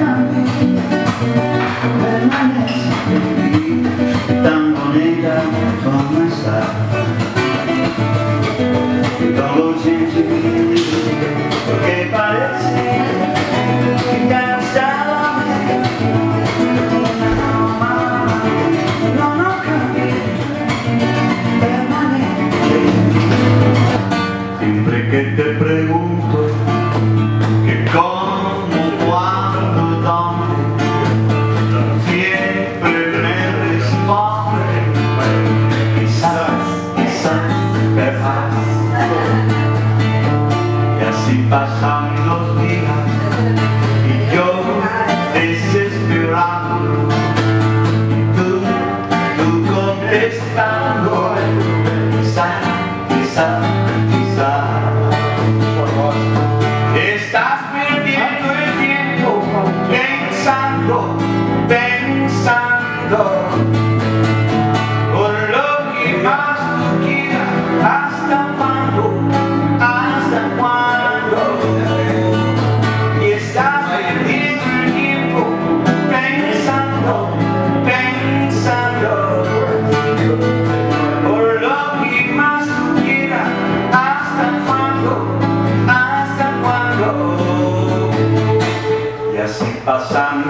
감사합니다.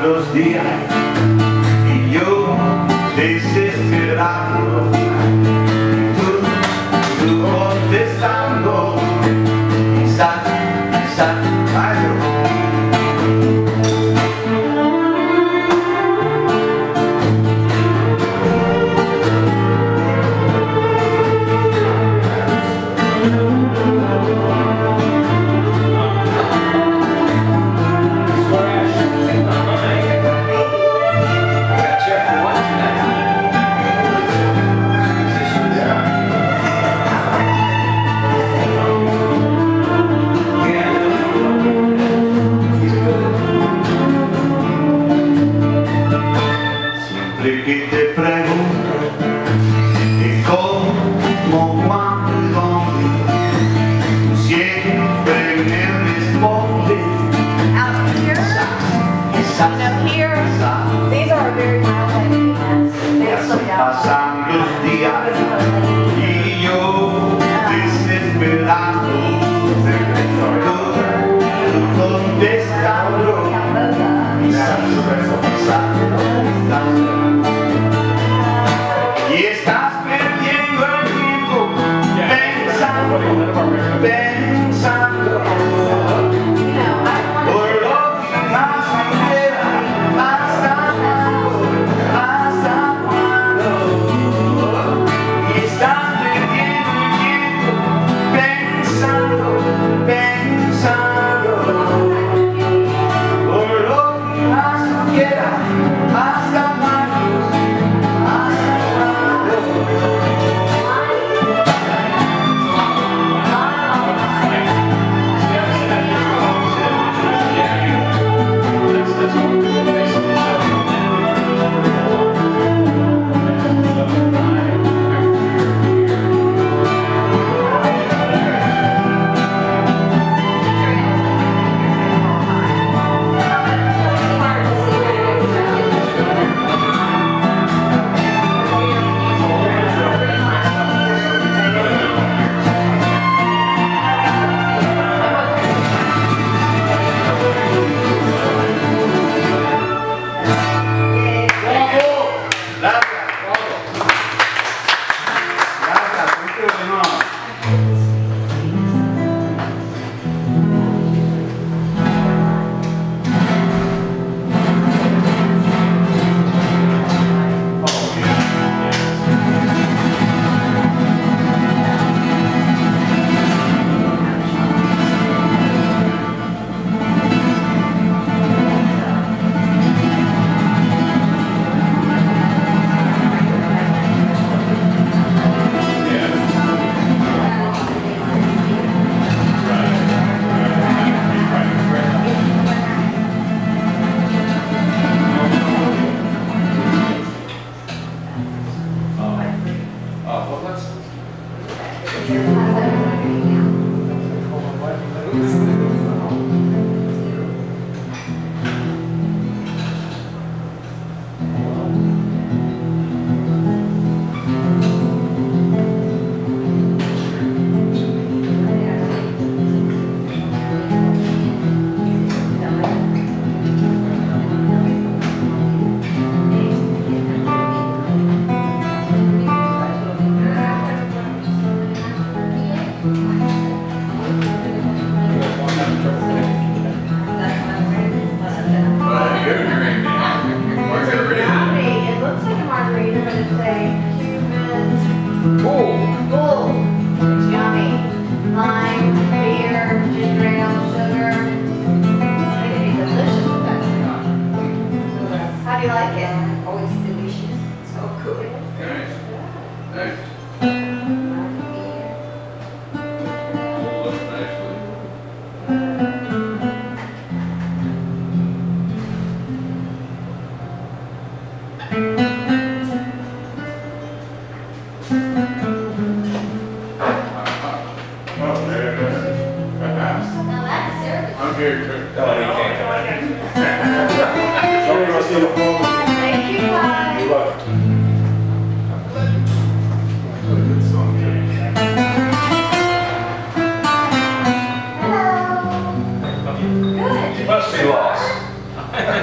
los días.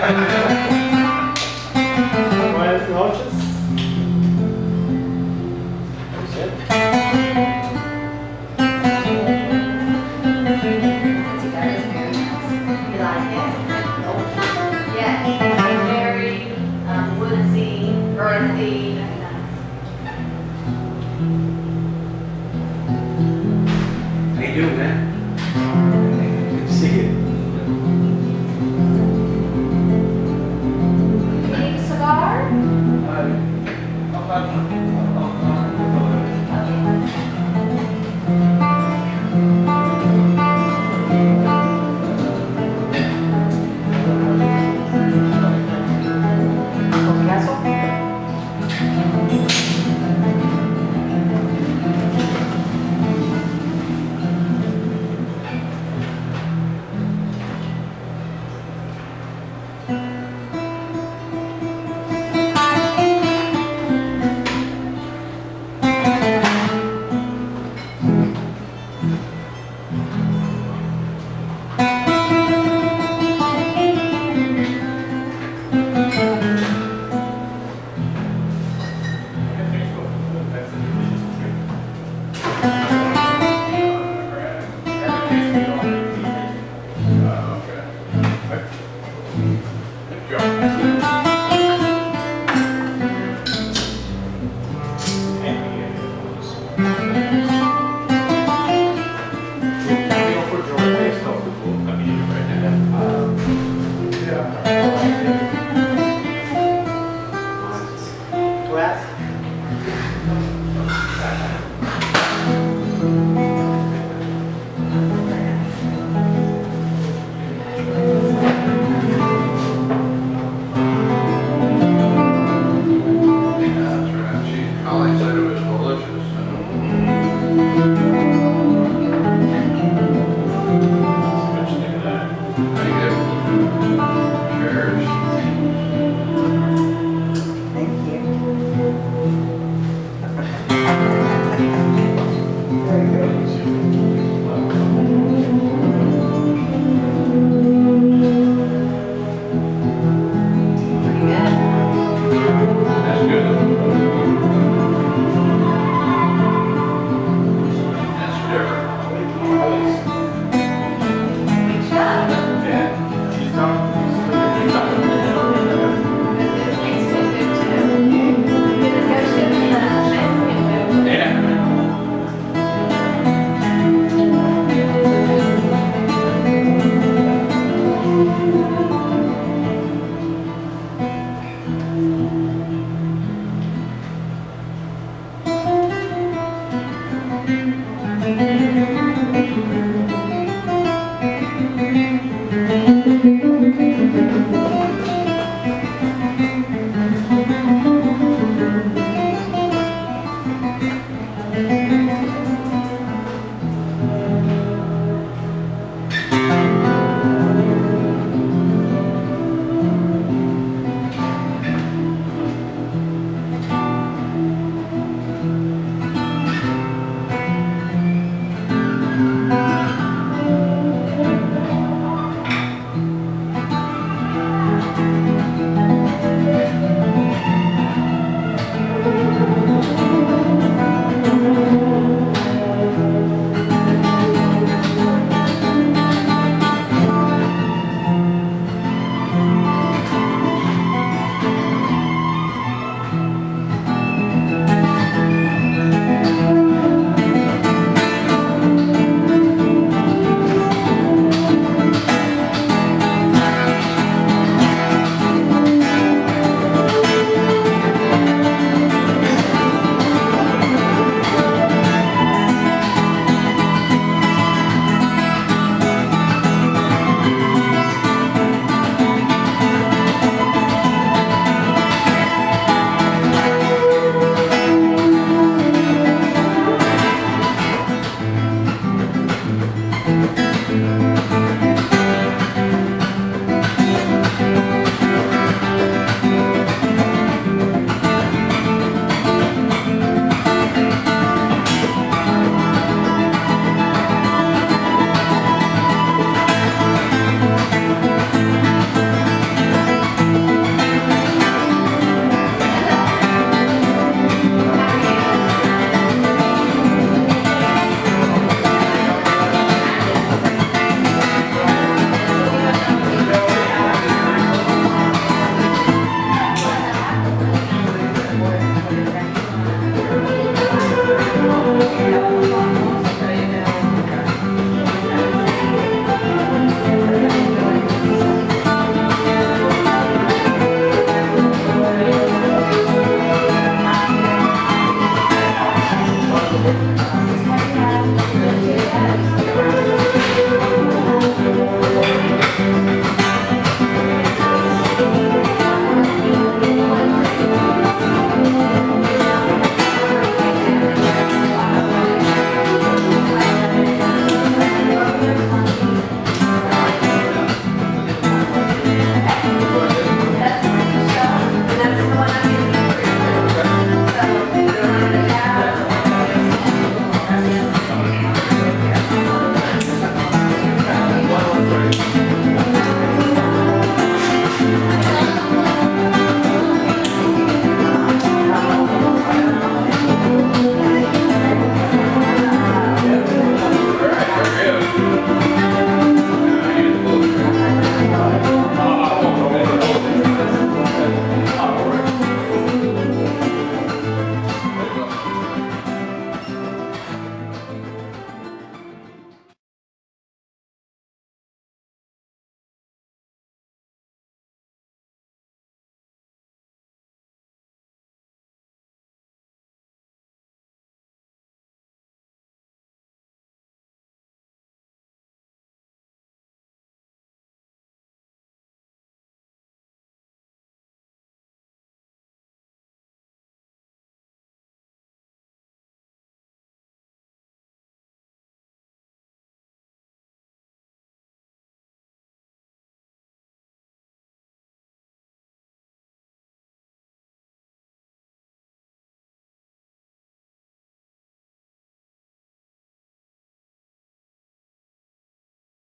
감사합니다.